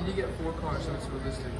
you need to get four cars so it's realistic.